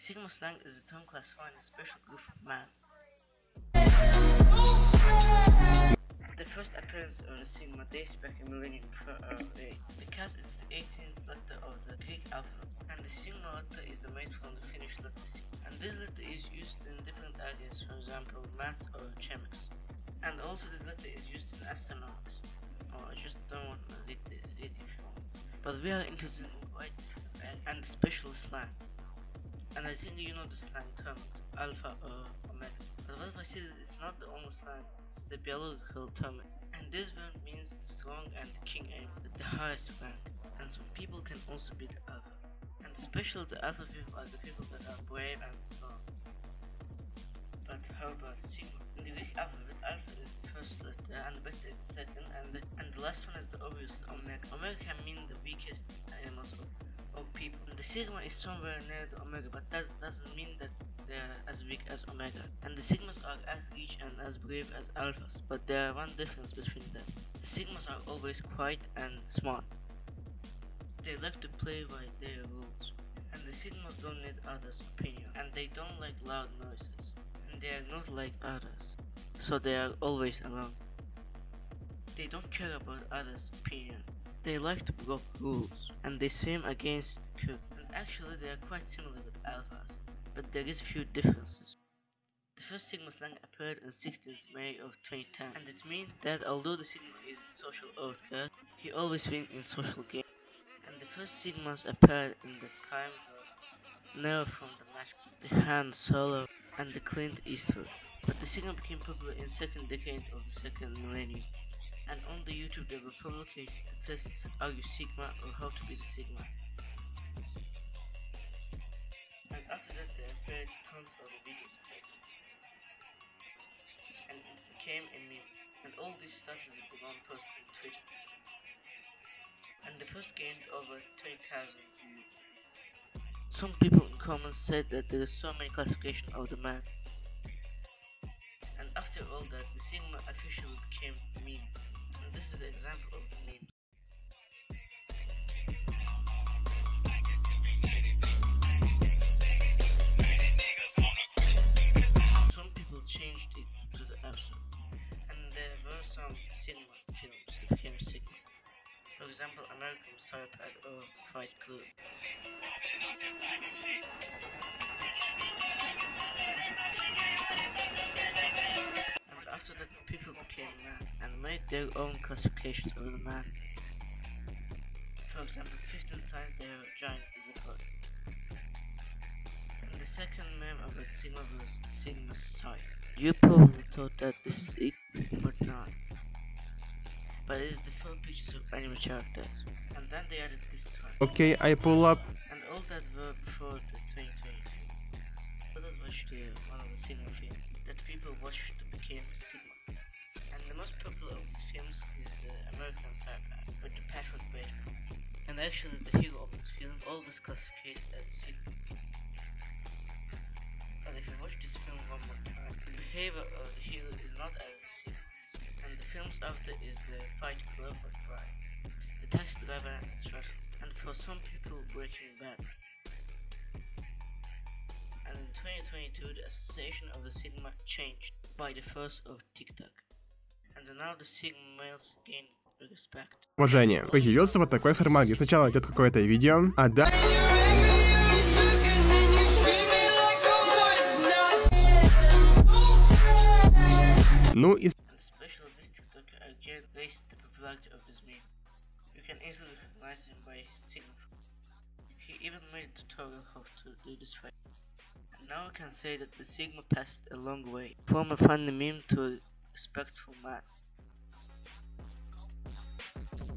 Sigma slang is a term classifying a special group of men. The first appearance of the sigma dates back a millennium before our age, because it's the 18th letter of the Greek alphabet, and the sigma letter is the made from the Finnish letter C. And this letter is used in different areas, for example, maths or chemics. And also this letter is used in astronomics. Oh, I just don't want to read this, read if you want. But we are interested in quite different areas, and special slang. And I think you know the slang terms, alpha or omega. But what I it's not the only slang, it's the biological term. And this word means the strong and the king aim with the highest rank. And some people can also be the alpha. And especially the alpha people are the people that are brave and strong. But how about sigma? In the Greek alphabet, alpha is the first letter and beta is the second and the, and the last one is the obvious omega. Omega can mean the weakest animals or people. The sigma is somewhere near the omega but that doesn't mean that they're as big as omega. And the sigmas are as rich and as brave as alphas but there are one difference between them. The sigmas are always quiet and smart. They like to play by their rules. And the sigmas don't need others' opinion and they don't like loud noises and they are not like others, so they are always alone. They don't care about others' opinion. They like to break rules, and they swim against the current. And actually, they are quite similar with alphas, but there is few differences. The first Sigma slang appeared on 16th May of 2010, and it means that although the Sigma is the social outcast, he always wins in social games. And the first Sigmas appeared in the time Neo from the match, the Han Solo, and the Clint Eastwood. But the Sigma became popular in second decade of the second millennium. And on the YouTube they were publicated the tests Are You Sigma or How to Be the Sigma. And after that they appeared tons of videos. And it became a meme. And all this started with the one post on Twitter. And the post gained over 20,000 views. Some people in comments said that there is so many classifications of the man. After all that, the Sigma officially became a meme. And this is the example of the meme. Some people changed it to the episode. And there were some Sigma films that became Sigma. For example, American Psychopath or Fight Club. Their own classifications of the man. For example, 15 signs their giant is a bird. And the second meme about Sigma was the Sigma sign. You probably thought that this is it, but not. But it is the full pictures of anime characters. And then they added this term. Okay, I pull up. And all that were before the 2020. Let us watch the one of the Sigma film that people watched became a Sigma. And the most popular of these films is the American Psychopath with the Patrick Bateman. And actually the hero of this film always classified as a Sigma. But if you watch this film one more time, the behavior of the hero is not as a Sigma. And the films after is the Fight Club or Drive, the Taxi Driver and the Throttle, and for some people Breaking Bad. And in 2022, the association of the cinema changed by the first of TikTok. Уважение. Появился вот такой формат, где сначала идет какое-то видео, а да... Ну и even made a tutorial how to do this fight. And now we can say that the Sigma passed a long way from a funny meme to a respectful man. Thank you.